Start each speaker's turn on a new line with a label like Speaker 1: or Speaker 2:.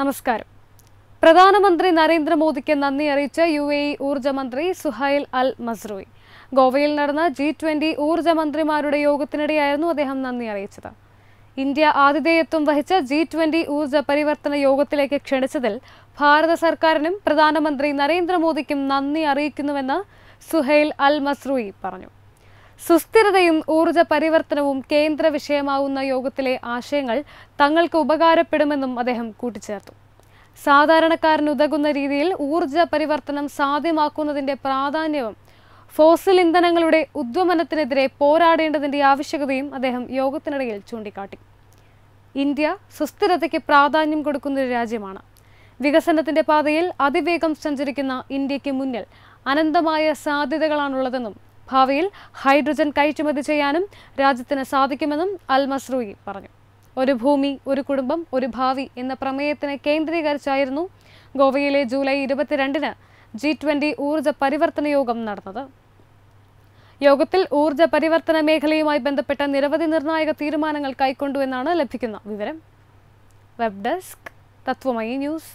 Speaker 1: നമസ്കാരം. പ്രധാനമന്ത്രി നരേന്ദ്രമോദിക്ക് നന്ദി അറിയിച്ച യു എ ഇ ഊർജ മന്ത്രി സുഹൈൽ അൽ മസ്റൂയി ഗോവയിൽ നടന്ന ജി ട്വന്റി ഊർജ മന്ത്രിമാരുടെ യോഗത്തിനിടെയായിരുന്നു അദ്ദേഹം നന്ദി അറിയിച്ചത്. ഇന്ത്യ ആതിഥേയത്വം വഹിച്ച ജി ട്വന്റി ഊർജ പരിവർത്തന യോഗത്തിലേക്ക് ക്ഷണിച്ചതിൽ ഭാരത സർക്കാരിനും പ്രധാനമന്ത്രി നരേന്ദ്രമോദിക്കും നന്ദി അറിയിക്കുന്നുവെന്ന് സുഹൈൽ അൽ മസ്റൂയി പറഞ്ഞു. സുസ്ഥിരതയും ഊർജ പരിവർത്തനവും കേന്ദ്ര വിഷയമാവുന്ന യോഗത്തിലെ ആശയങ്ങൾ തങ്ങൾക്ക് ഉപകാരപ്പെടുമെന്നും അദ്ദേഹം കൂട്ടിച്ചേർത്തു. സാധാരണക്കാരന് ഉതകുന്ന രീതിയിൽ ഊർജ പരിവർത്തനം സാധ്യമാക്കുന്നതിന്റെ പ്രാധാന്യവും ഫോസിൽ ഇന്ധനങ്ങളുടെ ഉദ്വമനത്തിനെതിരെ പോരാടേണ്ടതിന്റെ ആവശ്യകതയും അദ്ദേഹം യോഗത്തിനിടയിൽ ചൂണ്ടിക്കാട്ടി. ഇന്ത്യ സുസ്ഥിരതയ്ക്ക് പ്രാധാന്യം കൊടുക്കുന്ന ഒരു രാജ്യമാണ്. വികസനത്തിന്റെ പാതയിൽ അതിവേഗം സഞ്ചരിക്കുന്ന ഇന്ത്യയ്ക്ക് മുന്നിൽ അനന്തമായ സാധ്യതകളാണുള്ളതെന്നും ഭാവിയിൽ ഹൈഡ്രജൻ കയറ്റുമതി ചെയ്യാനും രാജ്യത്തിന് സാധിക്കുമെന്നും അൽ മസ്രൂയി പറഞ്ഞു. ഒരു ഭൂമി ഒരു കുടുംബം ഒരു ഭാവി എന്ന പ്രമേയത്തിനെ കേന്ദ്രീകരിച്ചായിരുന്നു ഗോവയിലെ ജൂലൈ ഇരുപത്തിരണ്ടിന് ജി ട്വന്റി ഊർജ പരിവർത്തന യോഗം നടന്നത്. യോഗത്തിൽ ഊർജ പരിവർത്തന മേഖലയുമായി ബന്ധപ്പെട്ട നിരവധി നിർണായക തീരുമാനങ്ങൾ കൈക്കൊണ്ടു എന്നാണ് ലഭിക്കുന്ന വിവരം. Web desk Thathwamayi news.